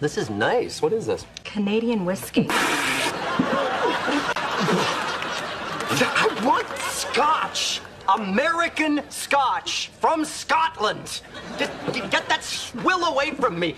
This is nice. What is this? Canadian whiskey. I want scotch. American scotch from Scotland. Just get that swill away from me.